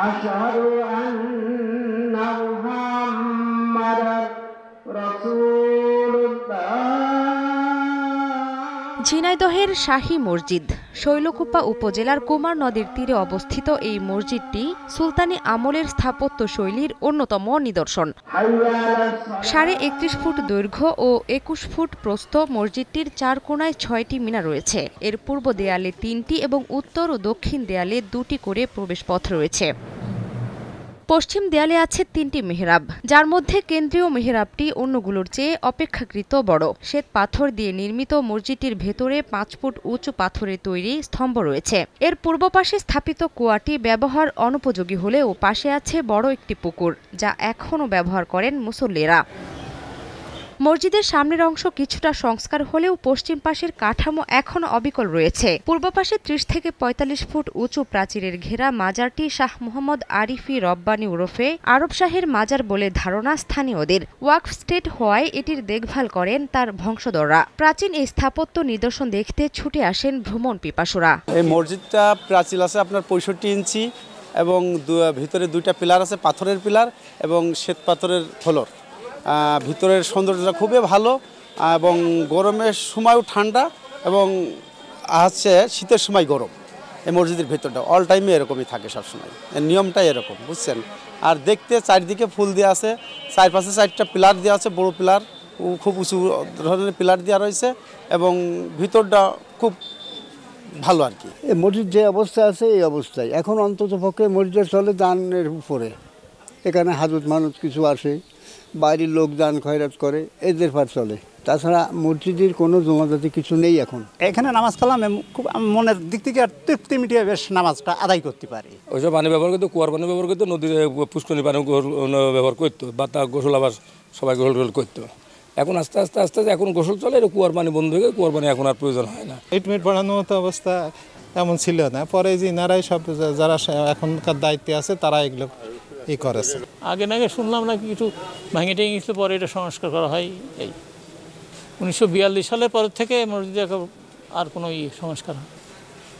أشهد أن محمدا رسول الله ঝিনাইদহের শাহী মসজিদ শৈলকুপা উপজেলার কুমার নদীর তীরে অবস্থিত এই মসজিদটি সুলতানি আমলের স্থাপত্য শৈলীর অন্যতম নিদর্শন حي على الصلاة সাড়ে একত্রিশ ফুট দৈর্ঘ্য ও একুশ ফুট প্রস্থ মসজিদটির চার কোণায় ছয়টি মিনার রয়েছে এর পূর্ব দেয়ালে তিনটি এবং উত্তর ও দক্ষিণ দেয়ালে দুটি করে প্রবেশপথ রয়েছে পশ্চিম দেয়ালে আছে তিনটি মেহরাব, যার মধ্যে কেন্দ্রীয় মেহরাবটি অন্যগুলোর চেয়ে অপেক্ষাকৃত বড়। শ্বেত পাথর দিয়ে নির্মিত মসজিদটির ভেতরে পাঁচ ফুট উঁচু পাথরে তৈরি স্তম্ভ রয়েছে। এর পূর্ব পাশে স্থাপিত কুয়াটি ব্যবহার অনুপযোগী হলেও পাশে আছে বড় একটি পুকুর, যা এখনও ব্যবহার করেন মুসল্লিরা। মসজিদের সামনের অংশ কিছুটা সংস্কার হলেও পশ্চিম পাশের কাঠামো এখনও অবিকল রয়েছে। পূর্ব পাশে ত্রিশ থেকে পঁয়তাল্লিশ ফুট উঁচু প্রাচীরের ঘেরা মাজারটি শাহ মোহাম্মদ আরিফি রব্বানি ওরফে আরব শাহের মাজার বলে ধারণা স্থানীয়দের। ওয়াকফ স্টেট হওয়ায় এটির দেখভাল করেন তার বংশধররা। প্রাচীন এই স্থাপত্য নিদর্শন দেখতে ছুটে আসেন ভ্রমণ পিপাসুরা। এই মসজিদটা প্রাচীর আছে আপনার পঁয়ষট্টি ইঞ্চি এবং ভিতরে দুইটা পিলার আছে, পাথরের পিলার এবং শ্বেত পাথরের ফ্লোর। ভিতরের সৌন্দর্যটা খুবই ভালো এবং গরমের সময়ও ঠান্ডা, এবং হচ্ছে শীতের সময় গরম এই মসজিদের ভিতরটা। অল টাইমে এরকমই থাকে সবসময়। এর নিয়মটাই এরকম, বুঝছেন? আর দেখতে চারিদিকে ফুল দেওয়া আছে, চারপাশে চারটা পিলার দেওয়া আছে, বড় পিলার খুব উঁচু ধরনের পিলার দেওয়া রয়েছে, এবং ভিতরটা খুব ভালো আর কি। এই মসজিদ যে অবস্থা আছে, এই অবস্থায়। এখন অন্তত পক্ষে মসজিদ চলে দানের উপরে। এখানে হাজত মানুষ কিছু আসে বাইরের লোক দান খয়রাত করে এদের পার চলে। তাছাড়া মসজিদের কোনো জমাজাতি কিছু নেই এখন। এখানে নামাজ কালামে খুব মনের দিক থেকে আর তৃপ্তি মিটিয়ে বেশ নামাজটা আদায় করতে পারি। ওইসব পানি ব্যবহার করতো কুয়ার পানি ব্যবহার করতো নদীর পুষ্করণী পানি গোসল ব্যবহার করতো বা তা গোসল আবার সবাই গোসল টোসল করতো। এখন আস্তে আস্তে আস্তে আস্তে এখন গোসল চলে এটা কুয়ার পানি বন্ধ হয়ে গেছে কুয়ার পানি এখন আর প্রয়োজন হয় না। ট্রিটমেন্ট বাড়ানোর মতো অবস্থা এমন ছিল না। পরে যে ইনারাই সব যারা এখনকার দায়িত্বে আছে তারা এগুলো ই করেছে। আগে নাগে শুনলাম নাকি কিছু ভেঙে টেঙে গেছিল, পরে এটা সংস্কার করা হয়, এই। উনিশশো বিয়াল্লিশ সালের পর থেকে মসজিদে আর কোনো ই সংস্কার হয়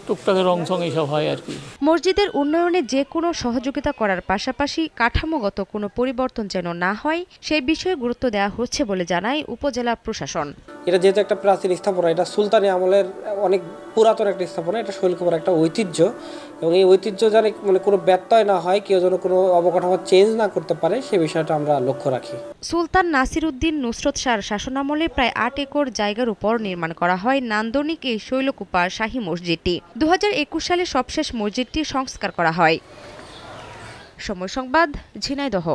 টুকটাকে রং সং এইসব হয় আর কি। মসজিদের উন্নয়নে যে কোনো সহযোগিতা করার পাশাপাশি কাঠামোগত কোনো পরিবর্তন যেন না হয় সেই বিষয়ে গুরুত্ব দেওয়া হচ্ছে বলে জানায় উপজেলা প্রশাসন। এটা যেহেতু একটা প্রাচীন স্থাপনা এটা সুলতানি আমলের অনেক পুরাতন একটা স্থাপনা এটা শৈলকুমার একটা ঐতিহ্য। এবং এই ঐতিহ্য যেন মানে কোনো ব্যত্যয় না হয় কেউ যেন কোনো অবকাঠামো চেঞ্জ না করতে পারে সে বিষয়টা আমরা লক্ষ্য রাখি। সুলতান নাসির উদ্দিন নুসরত শাহর শাসনামলে প্রায় আট একর জায়গার উপর নির্মাণ করা হয়। নান্দনিক এই শৈলকুপার শাহী মসজিদটি। দু হাজার একুশ সালে সবশেষ মসজিদটি সংস্কার করা হয়। সময় সংবাদ ঝিনাইদহ।